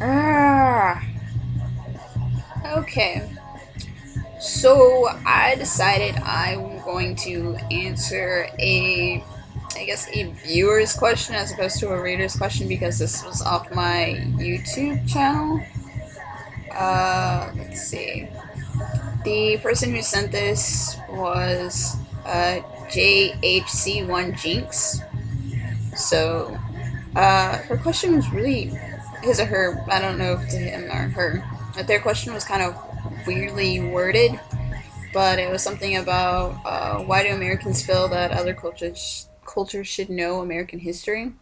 Ah. Okay. So I decided I'm going to answer a, I guess, a viewer's question as opposed to a reader's question because this was off my YouTube channel. Uh, let's see. The person who sent this was uh, JHC1 Jinx. So, uh, her question was really his or her. I don't know if it's him or her. But their question was kind of weirdly worded, but it was something about uh, why do Americans feel that other cultures cultures should know American history,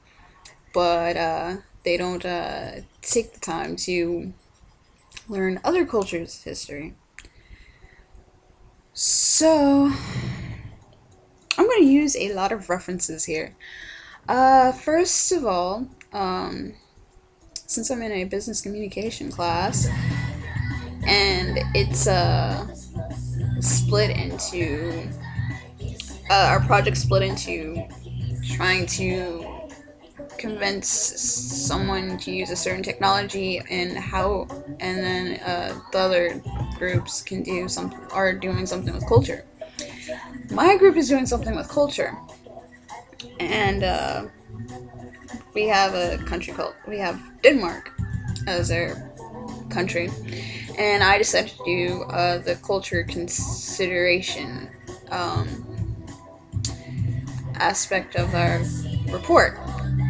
but uh, they don't uh, take the time to learn other cultures' history. So, I'm going to use a lot of references here. Uh, first of all, um, since I'm in a business communication class, and it's uh, split into uh, our project split into trying to convince someone to use a certain technology and how and then uh, the other groups can do something are doing something with culture. My group is doing something with culture. And uh, we have a country called we have denmark as our country. And I decided to do uh, the culture consideration um, aspect of our report,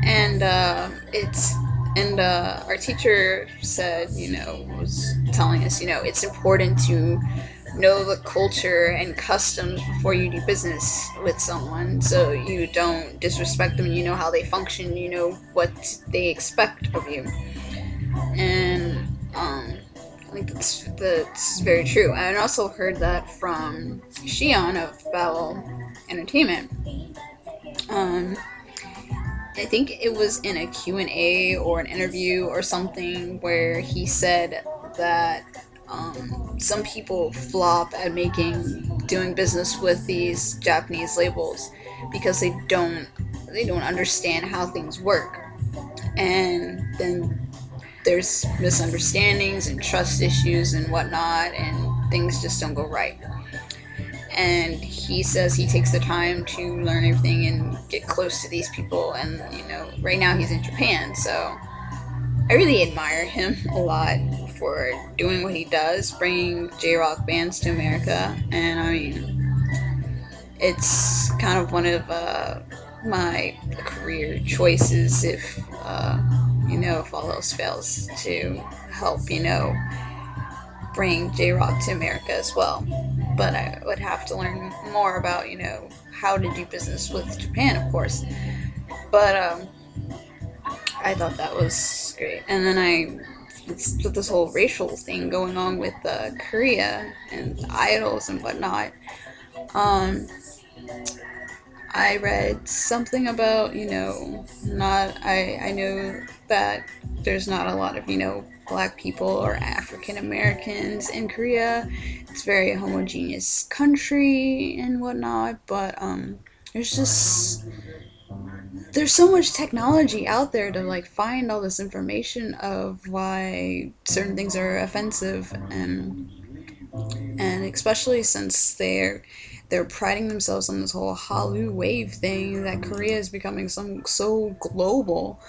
and uh, it's and uh, our teacher said, you know, was telling us, you know, it's important to know the culture and customs before you do business with someone so you don't disrespect them you know how they function you know what they expect of you and um, I think that's, that's very true. I also heard that from Shion of Babel Entertainment. Um, I think it was in a Q&A or an interview or something where he said that um, some people flop at making doing business with these Japanese labels because they don't they don't understand how things work and then there's misunderstandings and trust issues and whatnot, and things just don't go right. And he says he takes the time to learn everything and get close to these people. And, you know, right now he's in Japan, so I really admire him a lot for doing what he does, bringing J rock bands to America. And I mean, it's kind of one of uh, my career choices if. Uh, you know, if all else fails, to help, you know, bring J Rock to America as well. But I would have to learn more about, you know, how to do business with Japan, of course. But um, I thought that was great. And then I with this whole racial thing going on with uh, Korea and idols and whatnot. Um, I read something about, you know, not I I know that there's not a lot of, you know, black people or African Americans in Korea. It's very homogeneous country and whatnot, but um, there's just there's so much technology out there to like find all this information of why certain things are offensive and and especially since they're they're priding themselves on this whole Hallyu wave thing that Korea is becoming some so global.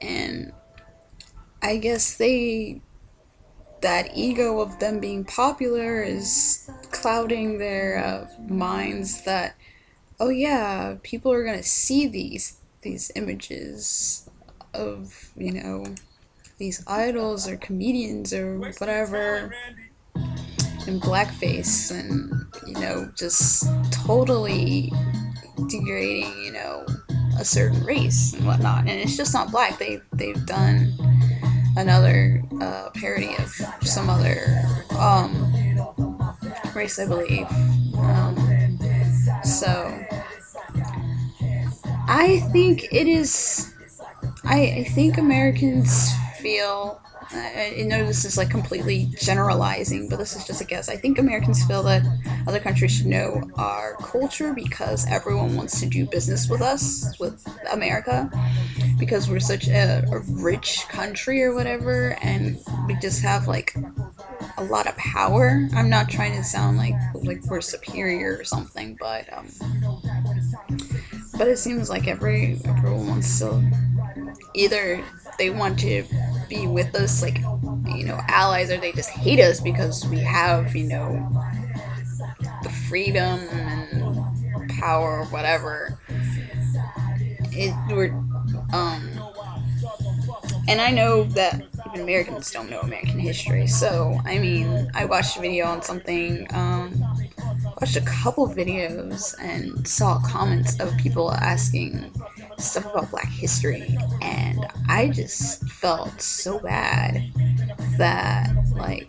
And I guess they that ego of them being popular is clouding their uh, minds that oh yeah people are gonna see these these images of you know these idols or comedians or whatever in blackface and you know just totally degrading you know a certain race and whatnot, and it's just not black. They they've done another uh, parody of some other um, race, I believe. So I think it is. I, I think Americans feel I, I know this is like completely generalizing, but this is just a guess. I think Americans feel that other countries should know our culture because everyone wants to do business with us, with America, because we're such a, a rich country or whatever, and we just have like a lot of power. I'm not trying to sound like like we're superior or something, but um, but it seems like every everyone wants to either they want to be with us like you know allies or they just hate us because we have you know the freedom and power or whatever it we're um and I know that Americans don't know American history so I mean I watched a video on something um watched a couple videos and saw comments of people asking stuff about black history and I just felt so bad that like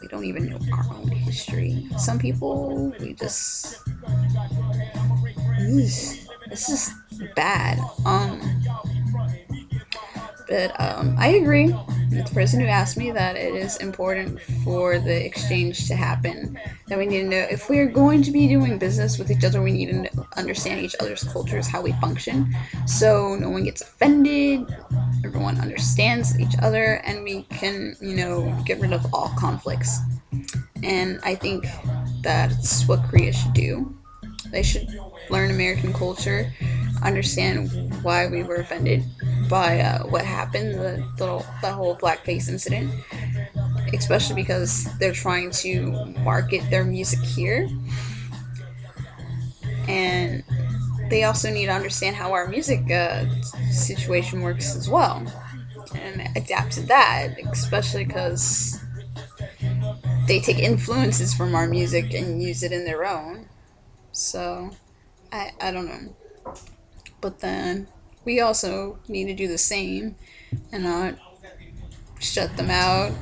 we don't even know our own history. Some people we just this is bad. Um but um, I agree the person who asked me that it is important for the exchange to happen. That we need to know if we are going to be doing business with each other, we need to understand each other's cultures, how we function, so no one gets offended, everyone understands each other, and we can, you know, get rid of all conflicts. And I think that's what Korea should do. They should learn American culture, understand why we were offended by uh, what happened, the little the whole blackface incident, especially because they're trying to market their music here, and they also need to understand how our music uh, situation works as well, and adapt to that, especially because they take influences from our music and use it in their own. So, I I don't know. But then we also need to do the same and not shut them out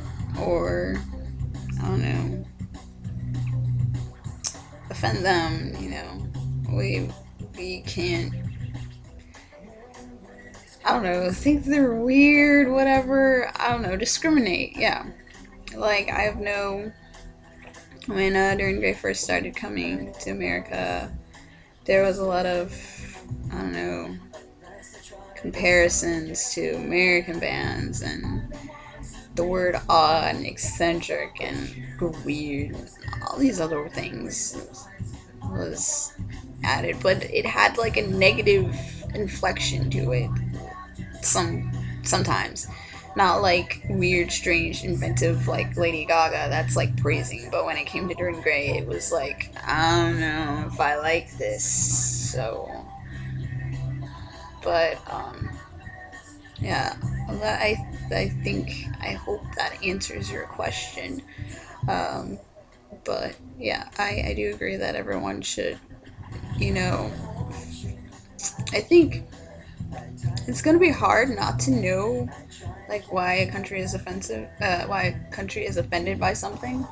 or I don't know offend them, you know. We we can't I don't know, think they're weird, whatever. I don't know, discriminate, yeah. Like I have no when uh, Dir en grey first started coming to America, there was a lot of I don't know comparisons to American bands and the word odd and eccentric and weird and all these other things was added, but it had like a negative inflection to it some sometimes not like weird, strange, inventive like Lady Gaga. That's like praising. But when it came to Dir en grey, it was like I don't know if I like this. So, but um, yeah, I I think I hope that answers your question. Um, but yeah, I I do agree that everyone should, you know, I think it's gonna be hard not to know like why a country is offensive, uh, why a country is offended by something.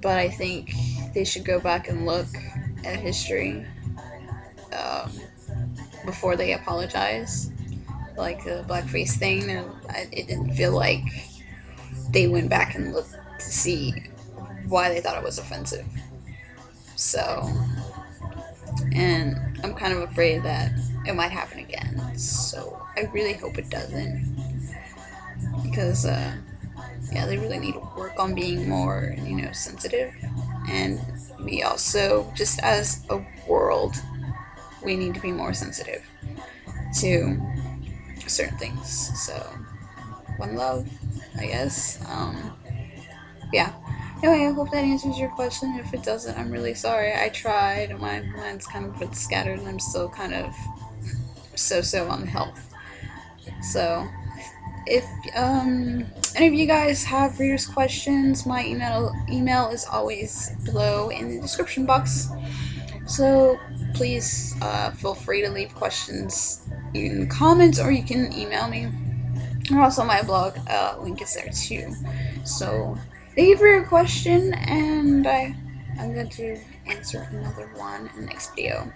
But I think they should go back and look at history um, before they apologize. Like the blackface thing, it didn't feel like they went back and looked to see why they thought it was offensive. So, and I'm kind of afraid that it might happen again. So I really hope it doesn't because uh, yeah, they really need to work on being more, you know, sensitive. And we also, just as a world, we need to be more sensitive to certain things. So, one love, I guess. Um, yeah. Anyway, I hope that answers your question. If it doesn't, I'm really sorry. I tried. My mind's kind of scattered, and I'm still kind of so-so on health. So, if um, any of you guys have readers questions, my email email is always below in the description box. So please uh, feel free to leave questions in comments or you can email me. And also my blog uh, link is there too. So thank you for your question and I I'm going to answer another one in the next video.